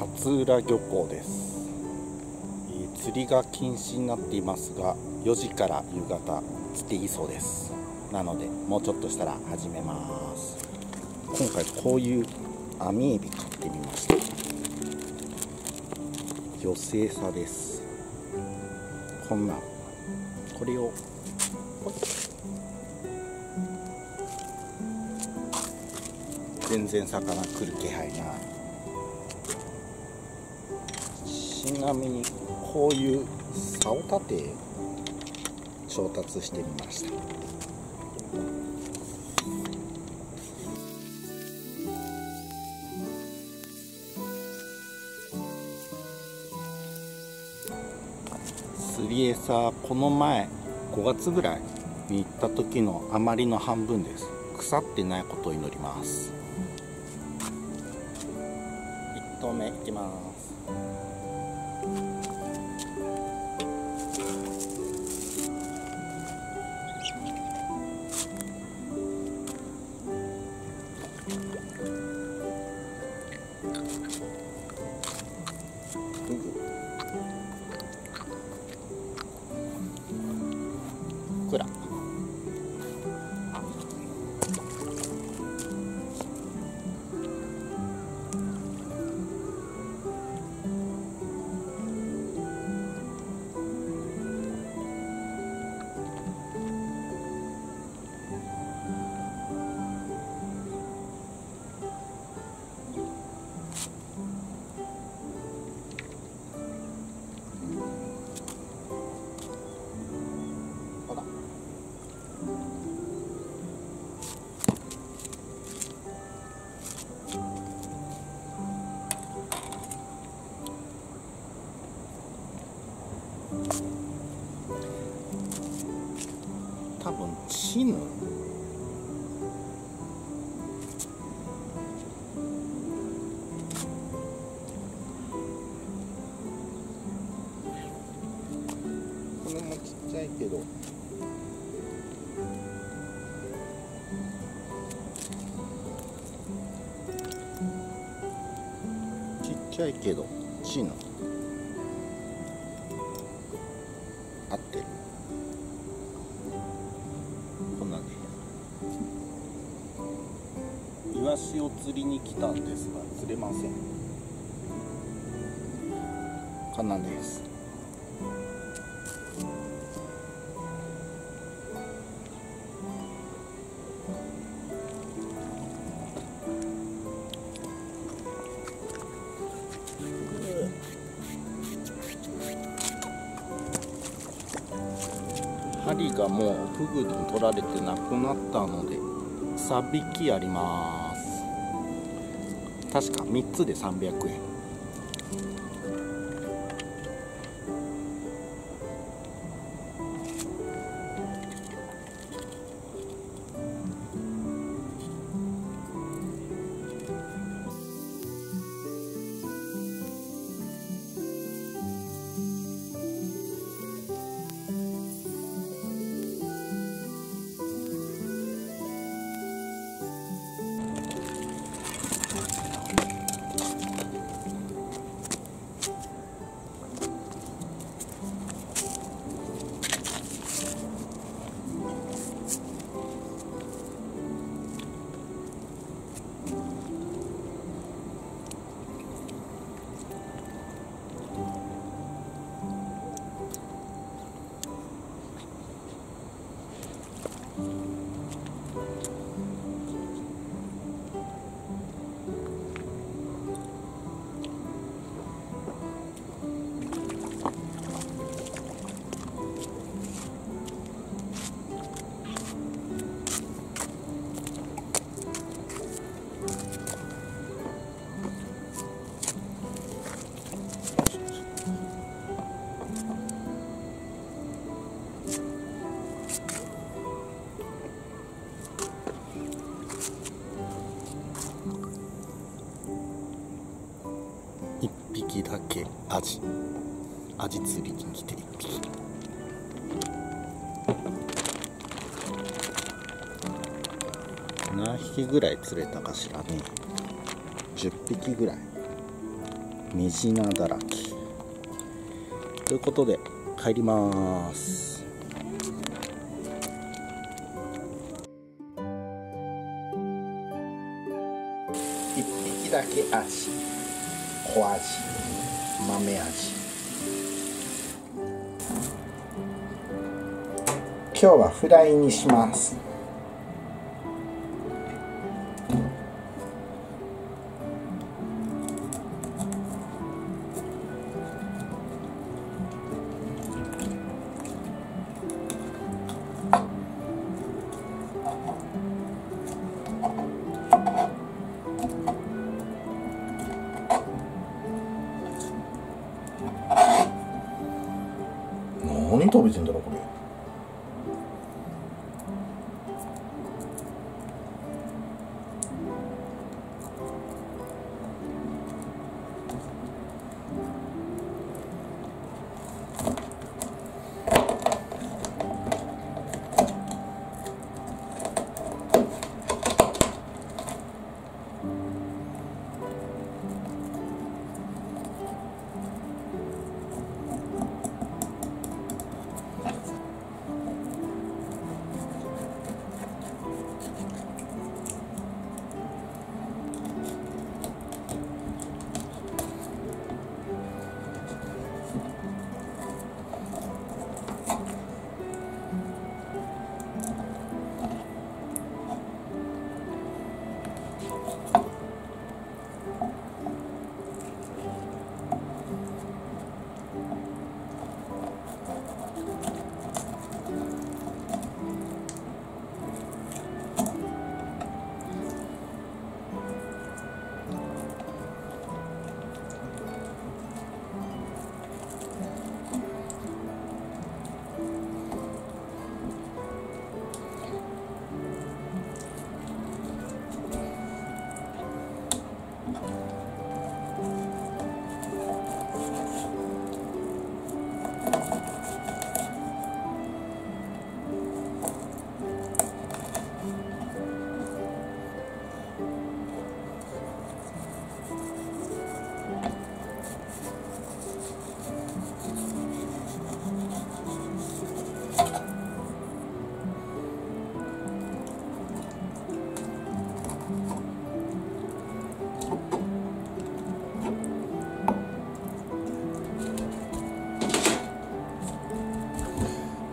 勝浦漁港です、えー釣りが禁止になっていますが4時から夕方釣っていいそうです。なのでもうちょっとしたら始めます。今回こういう網エビ買ってみました。寄せ餌です。こんな。これを全然魚来る気配ない。ちなみにこういう竿立て調達してみました。釣り餌この前5月ぐらいに行った時のあまりの半分です。腐ってないことを祈ります。1投目いきます。多分チヌこれもちっちゃいけど。ちっちゃいけどチヌ合ってる。釣りに来たんですが釣れません。こんなです。針がもうフグに取られてなくなったので3匹あります。確か3つで300円。匹だけアジアジ釣りに来て1匹何匹ぐらい釣れたかしらね。10匹ぐらい。メジナだらけ。ということで帰ります。一匹だけ味小味豆味。今日はフライにします。何食べてんだろうこれ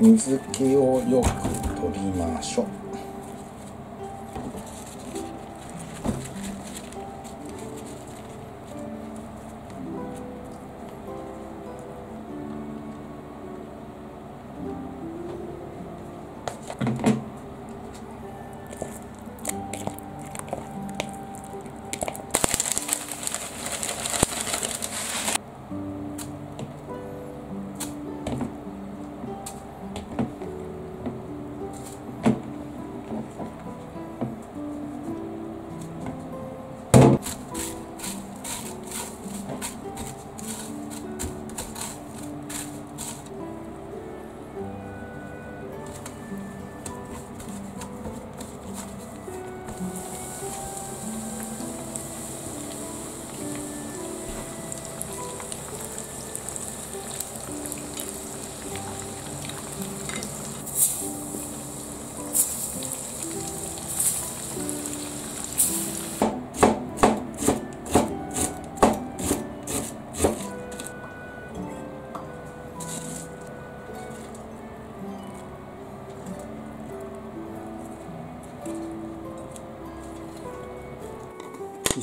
水気をよく取りましょう。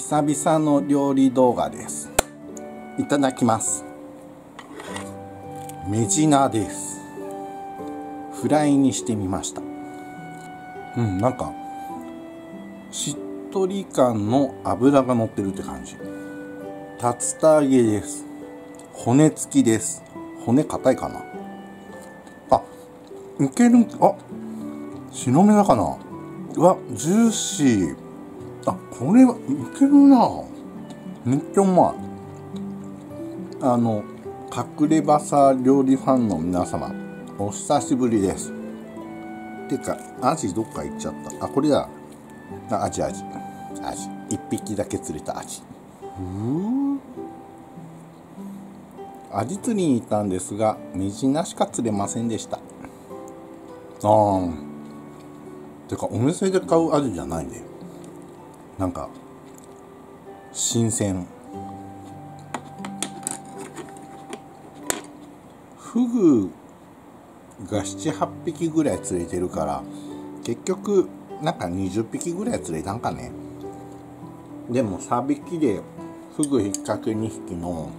久々の料理動画です。いただきます。メジナです。フライにしてみました。うんなんかしっとり感の脂が乗ってるって感じ。竜田揚げです。骨付きです。骨硬いかな。あいける。あ白目だかな。うわジューシー。あこれはいけるな。めっちゃうまい。あの隠れバサ料理ファンの皆様お久しぶりです。てかアジどっか行っちゃった。あこれだ。あアジアジ。アジ。一匹だけ釣れたアジ。うーアジ釣りに行ったんですがメジナしか釣れませんでした。ああてかお店で買うアジじゃないね。なんか新鮮。フグが78匹ぐらい釣れてるから結局なんか20匹ぐらい釣れたんかね。でも3匹でフグ引っ掛け2匹の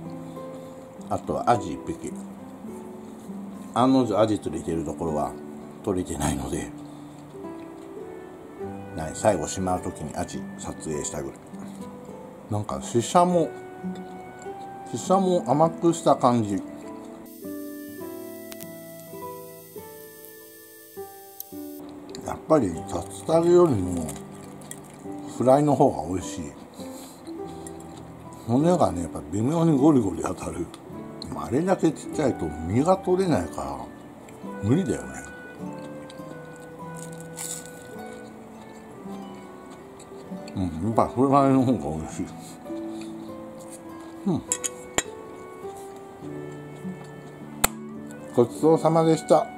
あとはアジ1匹。案の定アジ釣れてるところは取れてないので。最後しまう時にアジ撮影したぐらいなんかシシャもシシャも甘くした感じ。やっぱり竜田揚よりもフライの方が美味しい。骨がねやっぱ微妙にゴリゴリ当たる。あれだけちっちゃいと身が取れないから無理だよね。うんやっぱフライの方が美味しい。うん。ごちそうさまでした。